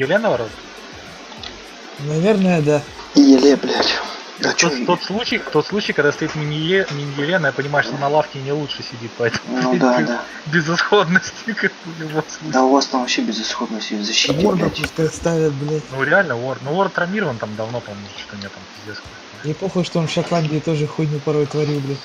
Елена ворот? Наверное, да. Еле, блядь. А Тот, тот случай, тот случай, когда стоит мини, мини Елена, я понимаю, что на лавке не лучше сидит, поэтому ну да, да. безысходности как любом случае. Да у вас там вообще безысходность в защите, Морда блядь. пускай ставят, блядь. Ну реально, Уор. Ну Уор травмирован там давно, по-моему, что нет там пиздец. Не похуй, что он в Шотландии тоже хуйню порой творил, блядь.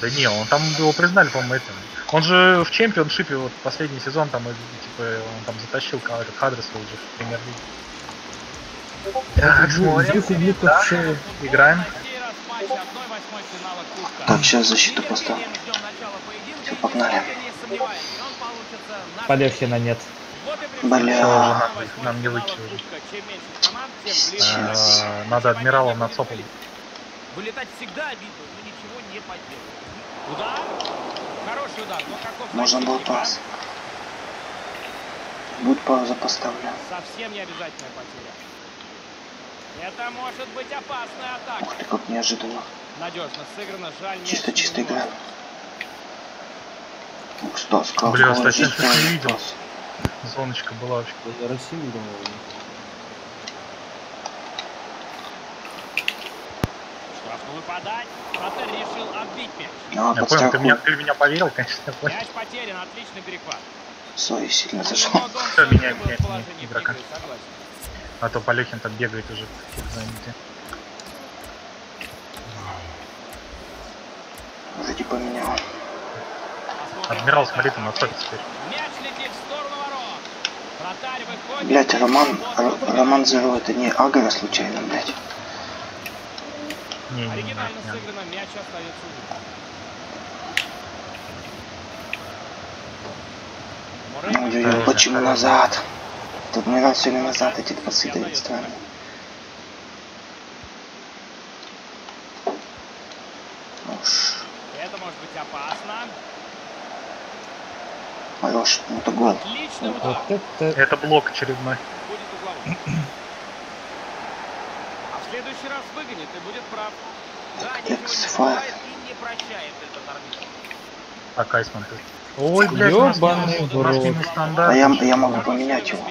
Да не, он там его признали, по-моему, этим. Он же в чемпионшипе, вот последний сезон, там, типа, он там затащил этот Хадресвилл уже в премьер-лиге. Так, смотрим. Да. Играем. Так, сейчас защиту поставлю. Все, погнали. Полехина нет. Бля. нам, не. Пиздец. Э, Надо адмиралом на цопом. Вылетать всегда обидно, но ничего не поделать. Удар. Хороший удар, но каков Можно был пас. Будь пауза поставлю. Совсем не обязательная потеря. Это может быть опасная атака. Ух ты, как неожиданно. Надежно сыграно, жаль. Чисто, не чисто игра. Ух, что, сказал, Бля, что что-то не видел. Зоночка была вообще. Штрафную подать. Вратарь решил отбить мяч. А, Я понял, ты меня, ты в меня поверил, конечно. Мяч потерян, отличный перехват. Сой сильно зашел. В меняем, положении меняем игрока. А то Полехин там бегает уже, знает где. Уже типа. Посмотрим. Адмирал, смотри, там цопе теперь. Мяч летит в сторону ворот. Вратарь выходит. Блять, Роман, Вот Р- Роман Зеро, это не Агро случайно, блять. Не, не, Оригинально не, не. сыграно, мяч остается у. Мурray Ой-ой-ой, почему назад? Тут не раз сегодня назад эти подсыдали странно. Уж, Это может быть опасно. хорош, ну это гол. Отличный удар. Вот это... Это блок очередной. Будет угловой. В следующий раз выгонит и будет прав. Да, ничего не X5. забывает и не прощает этот арбитр. А Кайсман ты. Ой, блядь, у нас минус, у А я, я могу поменять его.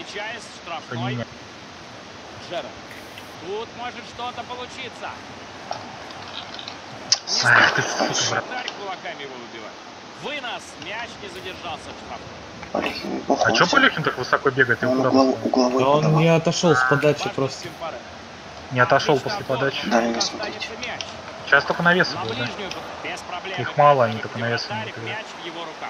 Поменять. Джерард. Тут может что-то получиться. Ах ты, сука, брат. Кулаками его выбивает. Вынос. Мяч не задержался в штрафной. Полехин, А чё Полехин так высоко бегает? Он углов, угловой Да он не отошел с подачи просто. Пимпаре. Не отошел после подачи. Дальний Останется смотрите. Сейчас только навес На был, да? Их мало, они только вратарь, не руках.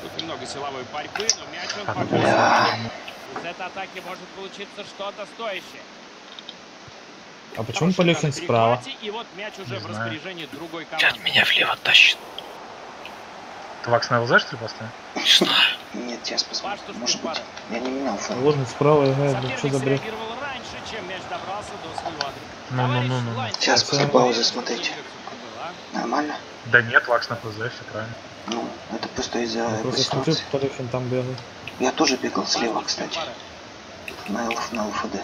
Тут немного силовой борьбы, но мяч он А, сохраняет. Из этой атаки может получиться что-то стоящее. А почему на справа? И вот мяч уже Не в знаю. распоряжении другой команды. меня влево тащит. Твакс на ЛЗ, что ли, поставил? Нет, сейчас тут Может быть. Я не менял фон. Вот он справа играет, ну что за бред? Ну, ну, ну, ну, ну. Сейчас после паузы смотрите. а? Нормально? Да нет, Вакс на ПЗ, все правильно. Ну, это просто из-за Я этой просто смотрю, ситуации. Там бегал. Я тоже бегал слева, кстати. На, ЛФ, на ЛФД.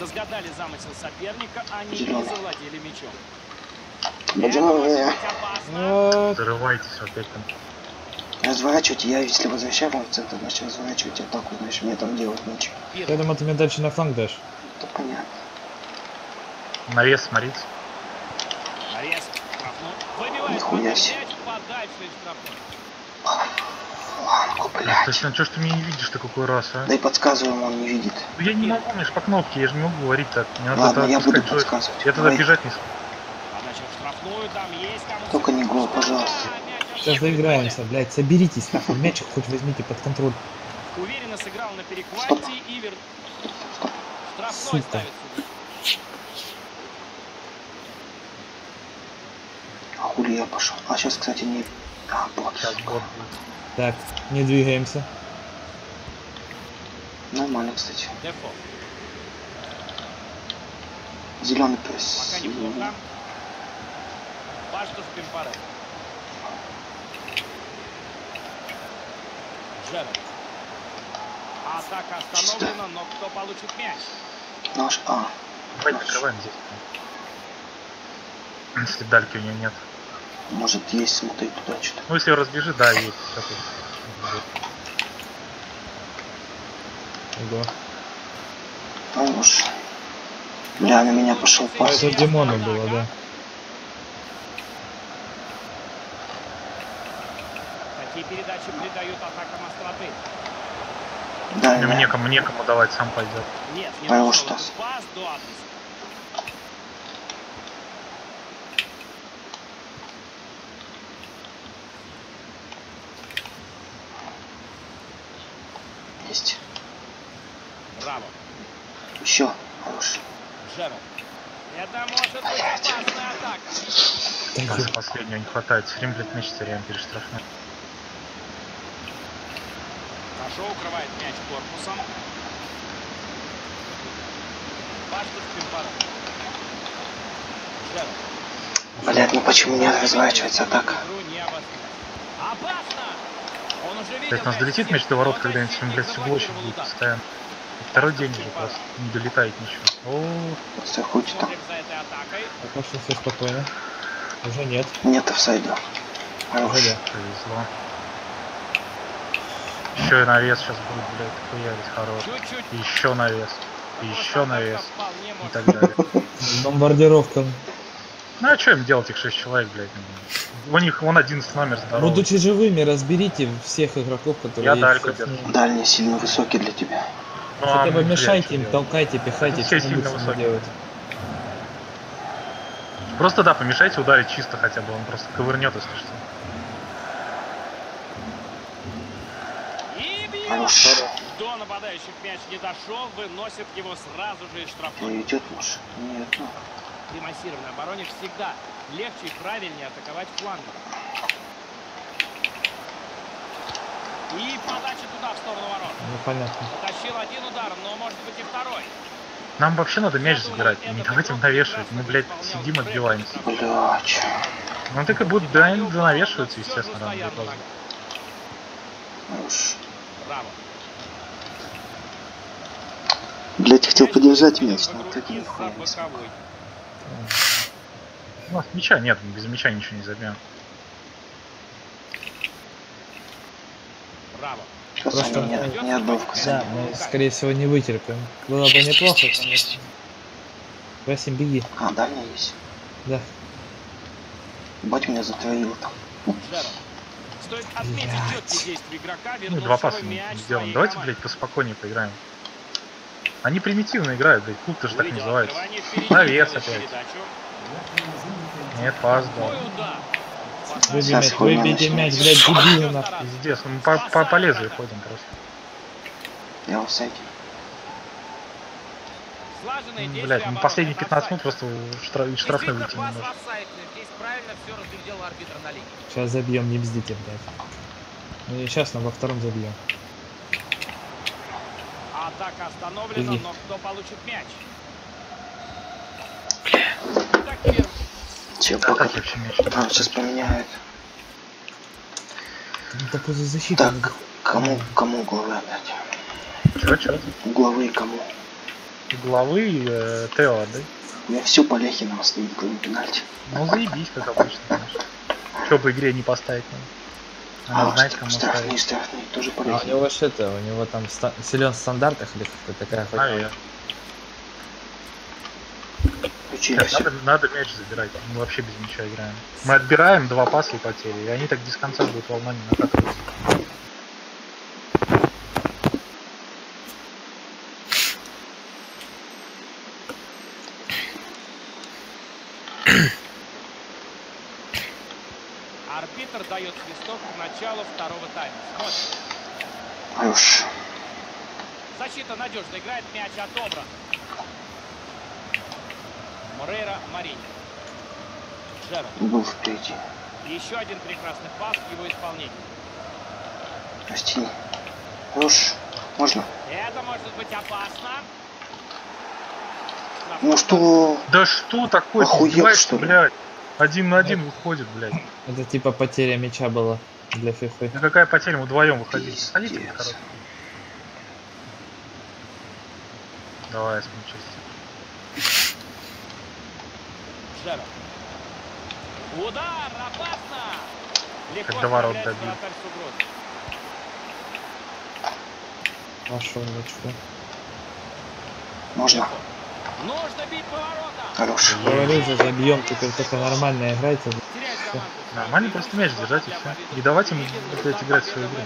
Разгадали замысел соперника, они не Зелёный. завладели мячом. Вот. Зарывайтесь опять там. Разворачивайте? Я если возвращаю вам в центр, значит разворачивайте атаку, значит мне там делать нечего. Я думаю, ты мне дальше на фланг дашь. Это понятно. Навес, смотрите. Выбивает Нихуя себе. Флангу, То блядь. есть, ну что ж ты меня не видишь, ты какой раз, а? Да и подсказываем, он не видит. Ну я не могу, мне по кнопке, я же не могу говорить так. Мне надо Ладно, я буду подсказывать. Я тогда Давай. бежать не смогу. Подача в штрафную, там есть кому Только не гол, пожалуйста. Сейчас доиграемся, блядь, соберитесь, нахуй, мячик хоть возьмите под контроль. Уверенно сыграл на перехвате и вер... Штрафной Сука. ставит. А хули я пошел? А сейчас, кстати, не... А, сука. год будет. Так, не двигаемся. Нормально, кстати. Дефо. Зеленый пресс. Пока неплохо. Баштус Пимпаре. Джерард. Атака остановлена, но кто получит мяч? Наш... А, Давайте закрываем здесь. Если дальки у него нет. Может есть, смотри туда что-то. Ну, если разбежит, да, есть. Ого. Уж. Бля, на меня пошел А пас. это Димона было, да. Такие передачи придают атакам остроты. Да, да. некому, некому давать, сам пойдет. Нет, не Понял, дошел что? пас до адреса. Есть. Браво. Еще. Хорош. Джеральд. Это может быть опасная атака. Последнего не хватает. Время, блядь, мяч теряем перед штрафной. Хорошо укрывает мяч корпусом. Блядь, ну почему не разворачивается атака? Он у нас долетит мяч до ворот, сетку, когда но нибудь всем, защитник блядь, заблокировал будет постоянно. Второй день уже просто не долетает ничего. О, Просто хуй там. Пока что все спокойно. Уже нет. Нет офсайда. Хорош. Повезло. Еще и навес сейчас будет, блядь, хуярить хорош. Чуть-чуть. Еще навес. Еще навес. И так далее. Бомбардировка. Ну а что им делать, их 6 человек, блядь? У них вон 11 номер здоровый. Будучи живыми, разберите всех игроков, которые Я есть дальку держу. Дальний сильно высокий для тебя. Ну, а Хотя бы мы, мешайте им, делать? толкайте, пихайте, Все что сильно высокие. делать. Просто да, помешайте ударить чисто хотя бы, он просто ковырнет, если что. Хорош. До нападающих мяч не дошел, выносит его сразу же из штрафной. Ну идет муж. Нет, ну. При массированной обороне всегда легче и правильнее атаковать флангом. И подача туда, в сторону ворот. Ну понятно. Потащил один удар, но может быть и второй. Нам вообще надо мяч забирать, не давайте им навешивать. Мы, блядь, сидим, отбиваемся. Блядь. Ну так и будут, да, навешиваются, естественно, рано или поздно. Блядь, хотел мяч, в но игру так и из-за нихуя не смог. боковой. У нас мяча нет, мы без мяча ничего не забьем. Браво. Просто- не, не одну в Да, мы, скорее всего, не вытерпим. Было бы неплохо, конечно. Васим, беги. А, дальний есть. Да. Бать меня затроил там. Стоит отметить Блядь. четкие действия игрока, Ну, два паса мяч сделаем. Давайте, команде. блядь, поспокойнее поиграем. Они примитивно играют, блядь, клуб-то же так называется. Навес опять. Нет, пас, да. Какой удар. Выбей мяч, выбейте мяч, блядь, дебилы нахуй. Пиздец, мы по, по, по лезвию ходим просто. Я действия Блядь, мы последние Это 15 офсайд. минут просто штраф, штрафной выйти не можем. Правильно все разглядел арбитр на линии. Сейчас забьем, не бздите, блядь. Ну и сейчас, но во втором забьем. Атака остановлена, Иди. но кто получит мяч? Так. Че, А пока. мяч? А, сейчас поменяют. Да поза защиты. Так, кому, кому угловые опять? Чё, чё? Угловые кому? Главы э, Тео отдай. У меня все по Лехиному стоит, кроме пенальти. Ну заебись, как обычно, конечно. Чё по игре не поставить надо? Надо А, знать, что, кому штрафные, ставить. штрафные, тоже по А у него что это? У него там ста- силен в стандартах или как-то такая хуйня? Наверное. Включили Нет, надо, надо мяч забирать. Мы вообще без мяча играем. Мы отбираем два паса и потери. И они так без конца будут волнами накатываться. Арбитр дает свисток к началу второго тайма. Смотрим. Хорош. Защита надежно играет, мяч отобран. Морейра Марини. Джеральд. Был впереди. Еще один прекрасный пас в его исполнении. Растяни. Хорош. Можно? Это может быть опасно. Ну что? Да что такое? Охуел, что ли? блядь? Один на один выходит, блядь. Это типа потеря мяча была для фифы. Да какая потеря? Мы вдвоем выходили. Сходите, короче. Давай, с Манчестер. Джеральд. Удар, опасно! Легко Когда ворот добил. Пошел в очко. Можно? Нужно бить поворотом! Хорош. Говорю же, забьем, теперь только нормально играйте. Теряет команду. Нормально просто мяч держать и все. И давать им блядь, играть в свою игру.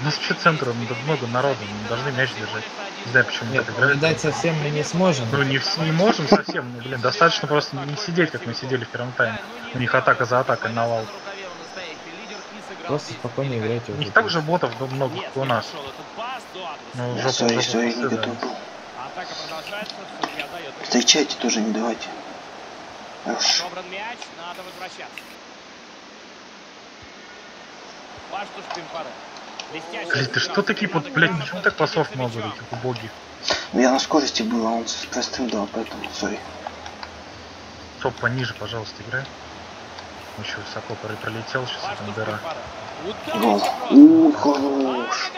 У нас вообще центра ну, много народу, мы должны мяч держать. Не знаю, почему Нет, так играют. не дать совсем мы не сможем. Ну не, не можем совсем, ну, блин, достаточно просто не сидеть, как мы сидели в первом тайме. У них атака за атакой навал. Просто спокойно играйте. У них также ботов ну, много, как у нас. Ну, жопу, сори, жопу сори, не готов был. Атака продолжается. Встречайте тоже не давайте. Хорош. Собран мяч, надо возвращаться. Блин, ты что такие вот, Надо блядь, почему так пасов много этих убогих? Ну я на скорости был, а он с простым дал, поэтому сори. Топ пониже, пожалуйста, играй. Он еще высоко про- пролетел, сейчас там дыра. Гол. Уй, хорош.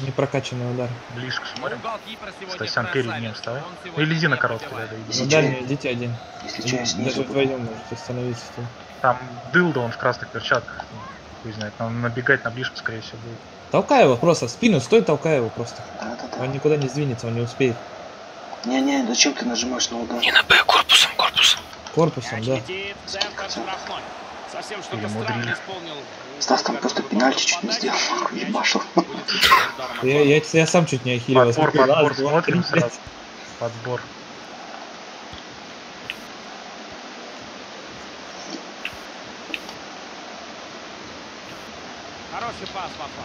Молодец! Непрокачанный удар. Ближе к Ну, сегодня Стасян, перед ним вставай. Ну или иди на всех короткий, да, убивает. да, иди. На дальний идите один. Если что, я снизу Даже вдвоем можете становиться. тут. Там дылда, он в красных перчатках. Ну, Хуй знает, надо набегать на ближку, скорее всего, будет. Толкай его просто, в спину стой, толкай его просто. Да-да-да. Он никуда не сдвинется, он не успеет. Не-не, зачем ты нажимаешь на удар? Корпусом, Мяч да. летит, центр штрафной. Совсем что-то исполнил. Стас там просто пенальти чуть не сделал, ебашил. Я, я, я сам чуть не ахилел. Подбор, подбор, смотрим три, сразу. Подбор. Хороший пас Вафа.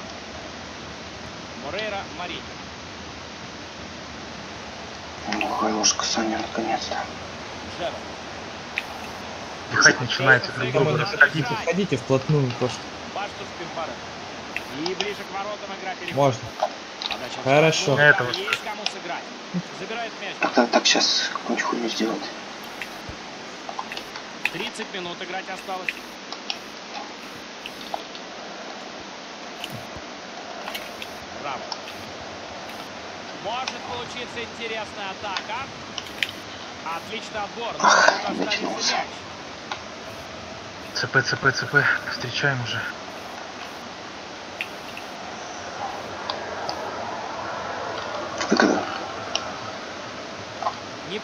Морейра Мари. Ну, хорош, Саня, наконец-то. Дыхать начинается, друг друга. Ходите вплотную просто. Паштуш Пимпаре. И ближе к воротам игра переходит. Можно. Подача Хорошо. Это вот. Есть кому сыграть. Забирает мяч. Так, так, сейчас какую-нибудь хуйню сделать. 30 минут играть осталось. Браво. Может получиться интересная атака. Отличный отбор. Ах, мяч. ЦП, ЦП, ЦП. Встречаем уже.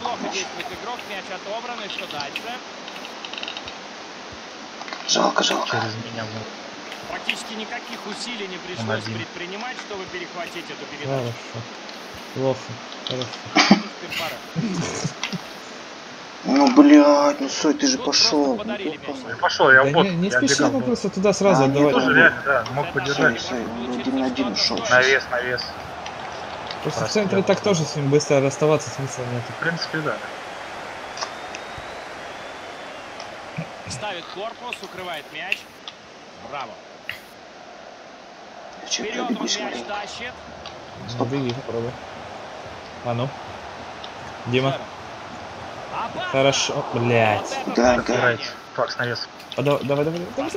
Неплохо действует игрок. Мяч отобран. И что дальше? Жалко, жалко. Через меня. ну, Практически никаких усилий не пришлось один. предпринимать, чтобы перехватить эту передачу. Хорошо. Плохо. Хорошо. Ну, блядь, ну Сой, ты же Тут пошел. мяч. Я пошел, я Да в бот. не, не я спеши, ну ну, просто туда сразу А, отдавать. тоже реально, да, мог Сой, поддержать. Сой, он один на один ушел. Навес, навес. Просто в центре так тоже с ним быстро расставаться смысла нет. В принципе, да. Ставит корпус, укрывает мяч. Браво. Вперед он мяч тащит. Ну, беги, попробуй. А ну. Дима. Хорошо. Это Да, спасение. Факс, навес. А, давай, давай, давай. давай.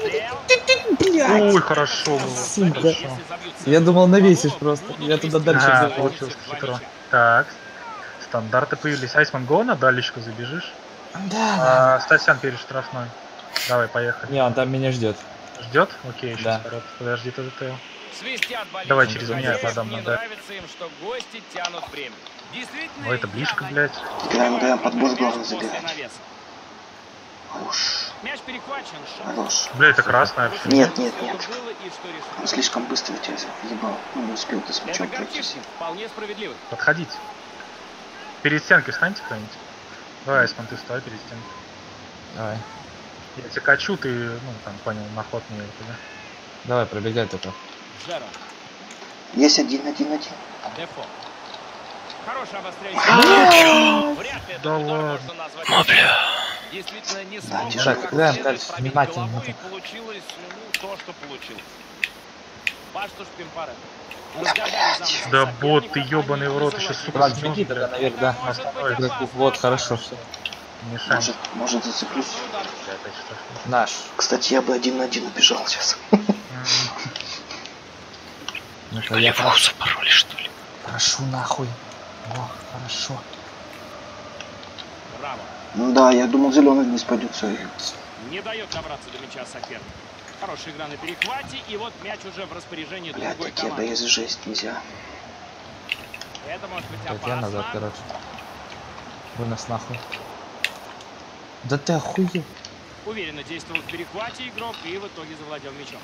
Блять. Ой, хорошо было. Сука. Хорошо. Я думал, навесишь просто. Я туда дальше А, разницу получилось хитро. Так. Стандарты появились. Айсман Го на далечку забежишь. Да. А, Стасян перед штрафной. Давай, поехали. Не, он там меня ждет. Ждет? Окей, сейчас Да. Подожди, ты ТТЛ. Давай через меня подам Не надо. нравится им, что гости тянут время. Действительно, Ну это близко, явно блядь. Играем, играем, подбор после забирать. навеса. Мяч перехвачен. Хорош. Бля, это красная вообще. Нет, нет, нет. Он слишком быстро тебя ебал. Ну, не успел ты с мячом пройтись. Вполне справедливо. Подходите. Перед стенкой встаньте кто-нибудь. Давай, Айсман, ты вставай перед стенкой. Давай. Я тебя качу, ты, ну, там, понял, на ход мне это, да? Давай, пробегай только. Есть один, один, один. Дефо. Хорошее обострение. Да ладно. можно назвать. Действительно, не смог тяжело. как Играем следует дальше, внимательно и получилось ну, то, что получилось. Паштуш Пимпаре. Разгадали замысел Да бот, ты они ёбаный в рот, вызывают сука, Ладно, беги тогда наверх, да. Вот, хорошо, все. Мешаем. Может, может зацеплюсь. Штрафной. Наш. Кстати, я бы один на один убежал сейчас. М, Ну-ка, я про- Прошу нахуй. О, хорошо. Браво. Ну да, я думал, зеленый вниз пойдет свой. Не дает добраться до мяча соперник. Хорошая игра на перехвате, и вот мяч уже в распоряжении Блядь, другой такие команды. доезды жесть нельзя. Это может быть Так, я назад, опасно. короче. Вы нас нахуй. Да ты охуел. Уверенно действовал в перехвате игрок и в итоге завладел мячом.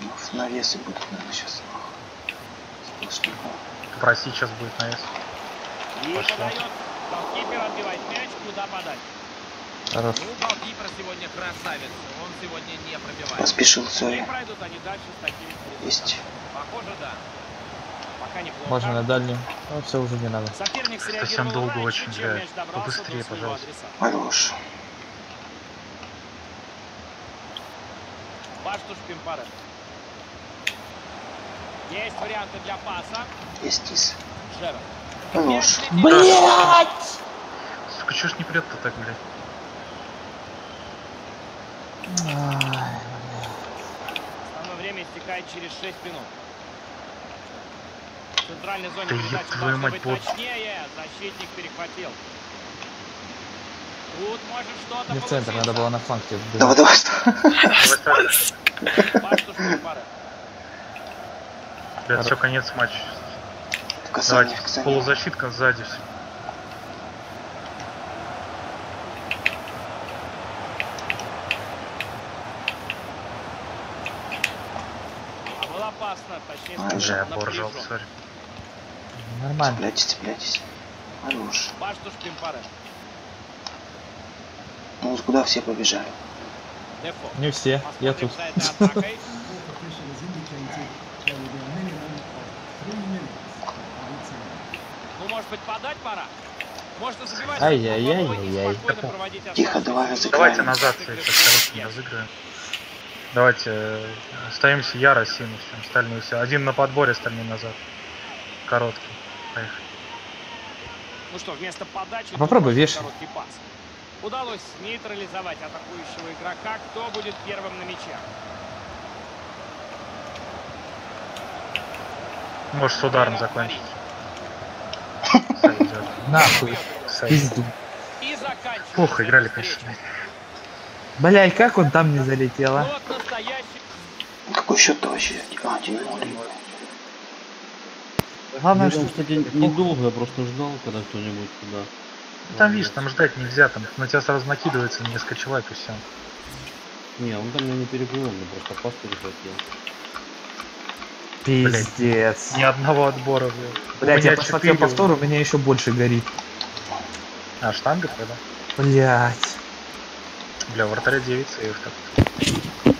Ну, навесы будут, наверное, сейчас. Проси сейчас будет навес. И Пошло. подает. Голкипер отбивает мяч, куда подать. Хорош. Ну, голкипер сегодня красавец. Он сегодня не пробивает. Поспешил И Цой. пройдут они дальше с таким результатом. Есть. Похоже, да. Пока неплохо. Можно на дальнюю. А, все уже не надо. Соперник Совсем среагировал долго раньше, очень, добрался Побыстрее, пожалуйста. Хорош. Баштуш Пимпаре. Есть варианты для паса. Есть низ. Джерард. Блять! Сука, чё ж не прет-то так, блядь? Основное время истекает через 6 минут. В центральной зоне Да ёб передача твою мать, быть точнее. Защитник перехватил. Тут может что-то Не в центр, надо было на фланг тебе Давай, давай, что? Давай. Ребят, все, конец матча. Касание. полузащитка сзади. А было опасно. Точнее, я напряжен. поржал, сори. Нормально. Цепляйтесь, цепляйтесь. Хорош. Баштуш Пимпаре. Ну вот куда все побежали? Не все, я тут. за этой атакой. Ну, может быть, подать пора? Можно забивать. Ай-яй-яй-яй-яй. спокойно проводить Тихо, остаток давай разыграем. Давайте назад сейчас коротким разыгрываем. Давайте, э, остаемся я, все, остальные все. Один на подборе, остальные назад. Короткий. Поехали. Ну что, вместо подачи... Попробуй, тут вешай. короткий пас. Удалось нейтрализовать атакующего игрока. Кто будет первым на мяче? Может с ударом закончить. Нахуй. Пизду. Плохо играли, конечно. Блять, как он там не залетел, а? Какой счет-то вообще? А, 1 Главное, Я что... кстати, недолго, я просто ждал, когда кто-нибудь туда. Ну, там, видишь, там ждать нельзя, там на тебя сразу накидывается несколько человек и все. Не, он там меня не перекрыл, он мне просто пас перехватил. Пиздец. Ни одного отбора, блядь. Блять, я посмотрел повтор, у меня еще больше горит. А, штанга тогда? Блять. Бля, вратаря 9 сейв так.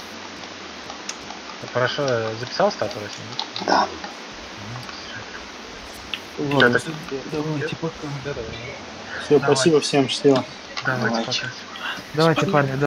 Хорошо, э, записал статус? Да. Ладно, так- давайте пока. Да, давай. Все, спасибо всем, счастливо. Давайте, Давайте. пока. Давайте, парни,